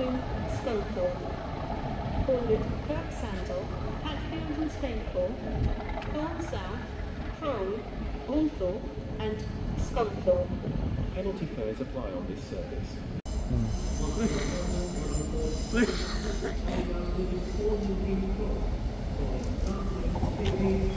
service to Scunthorpe. Forward Kirk Sandall, Hatfield and Stainforth, Thorne South, Crowle, Althorpe and Scunthorpe. Penalty fares apply on this service. London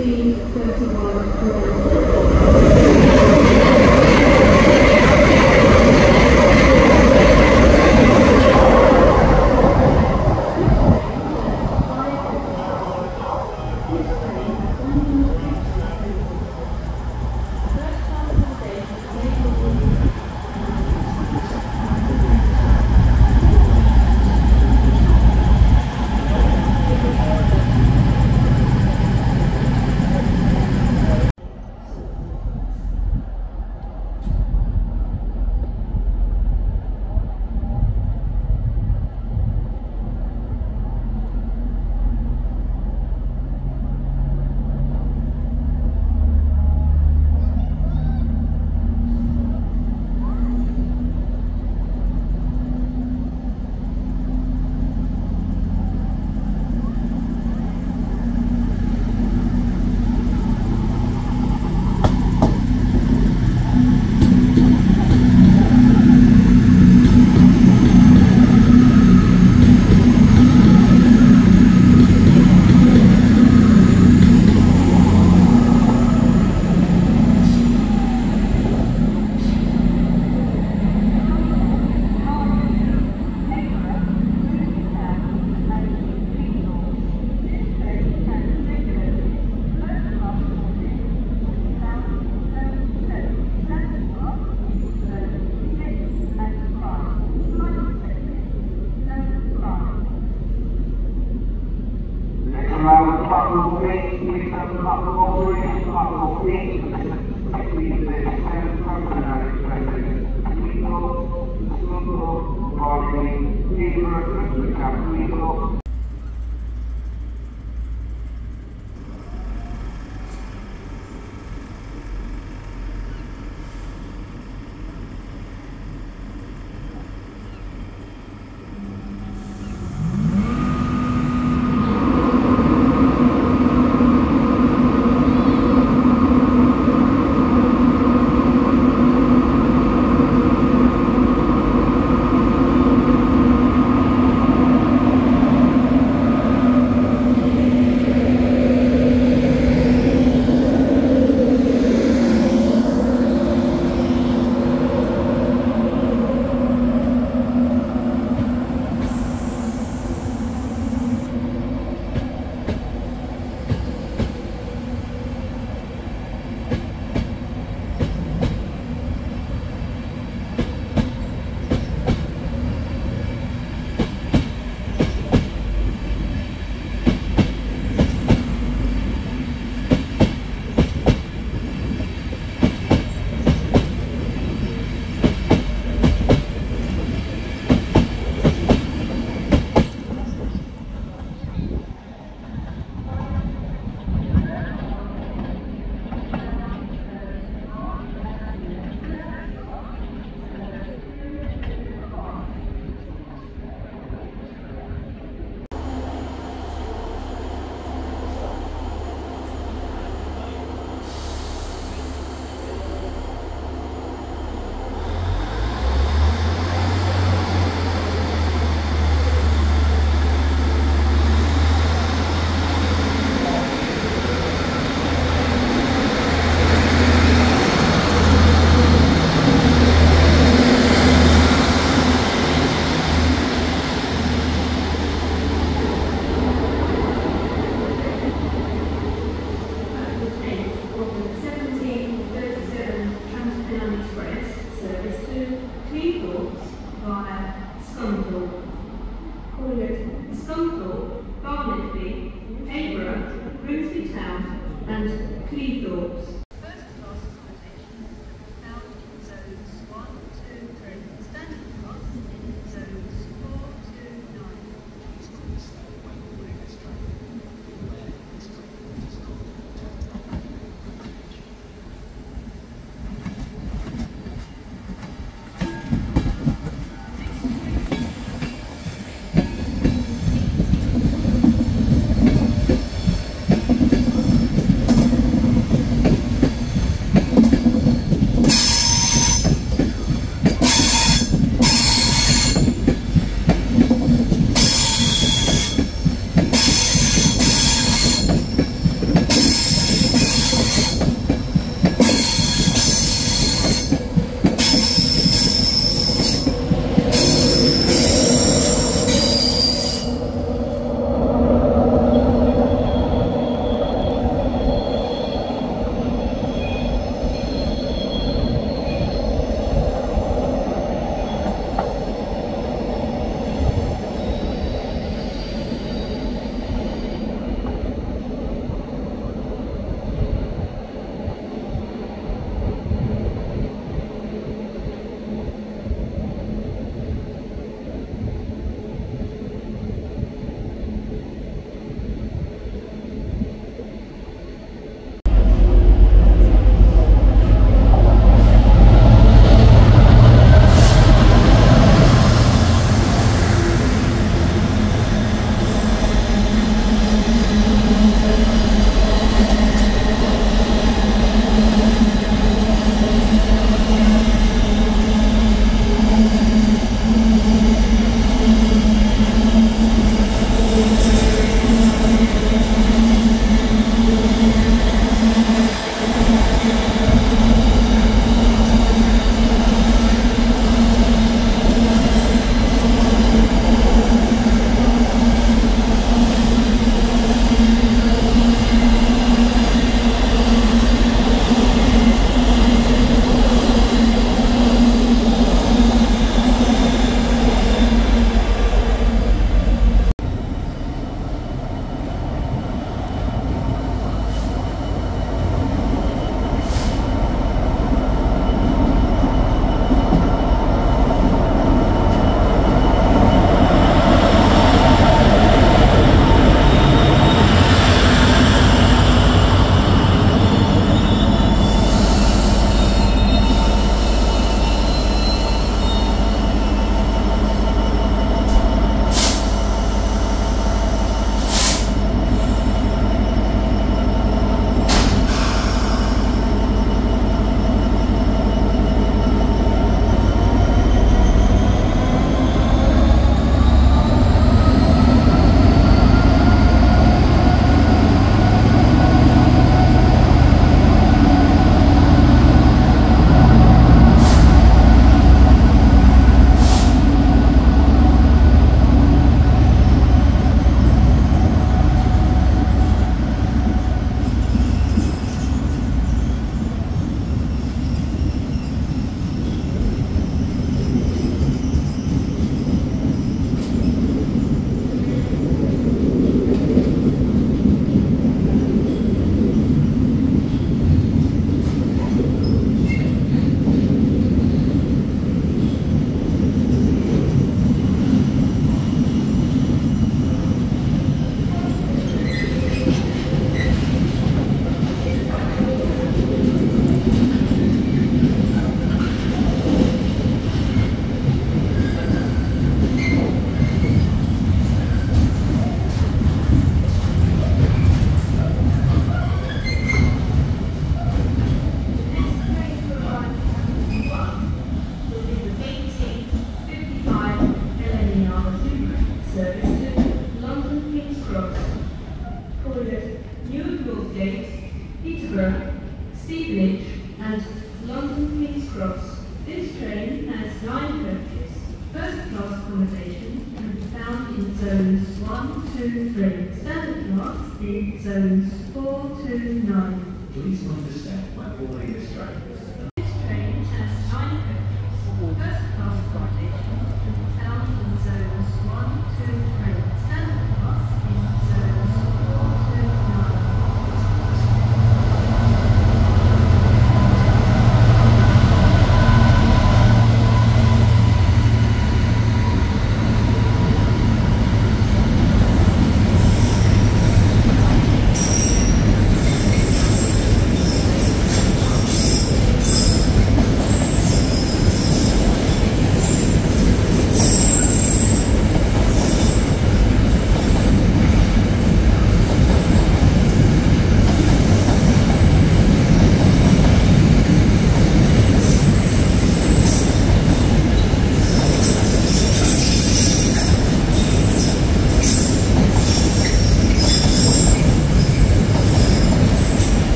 C31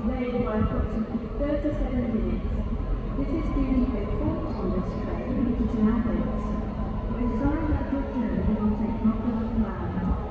delayed by approximately 37 minutes. This is due to a fault on this train, which is now fixed. We're sorry that your journey will take longer than planned.